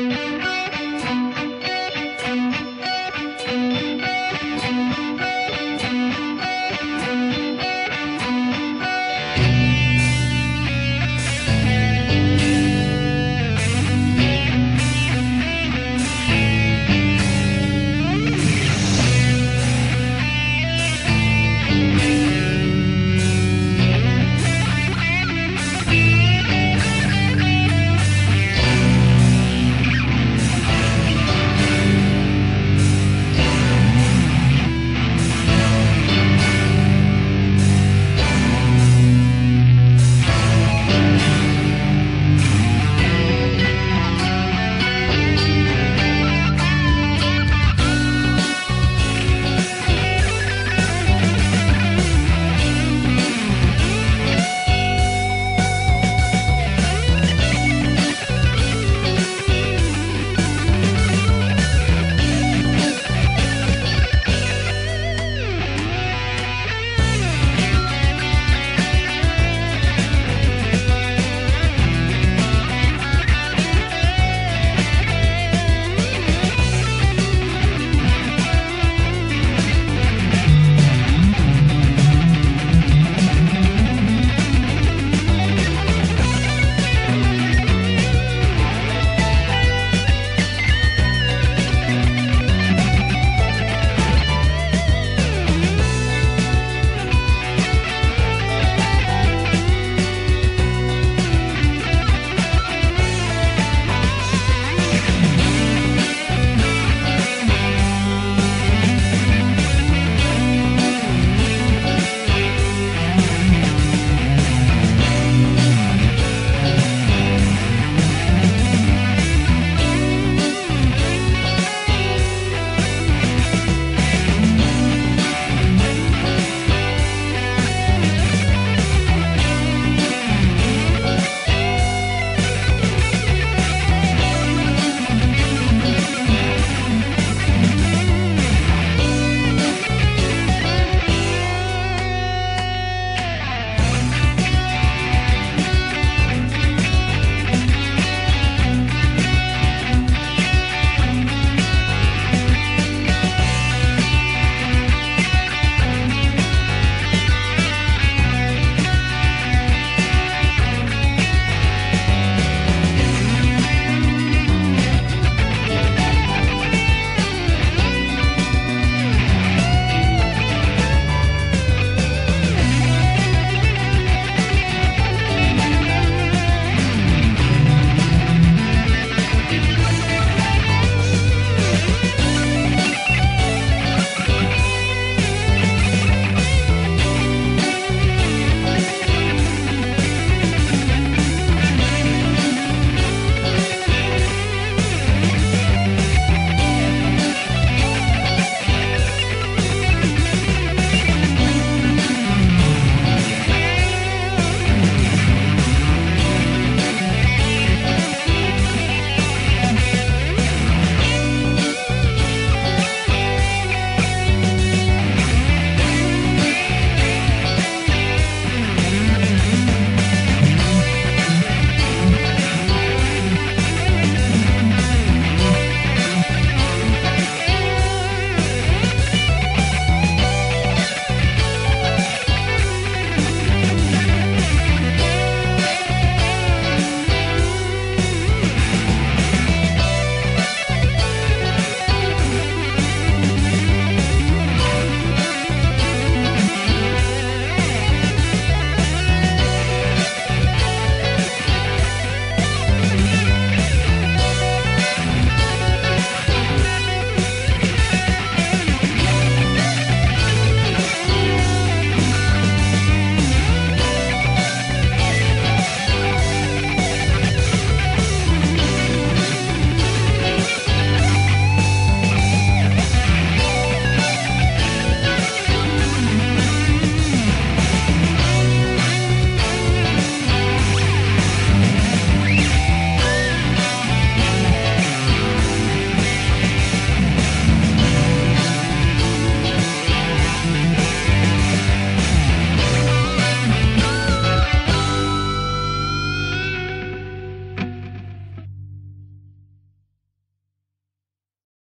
Música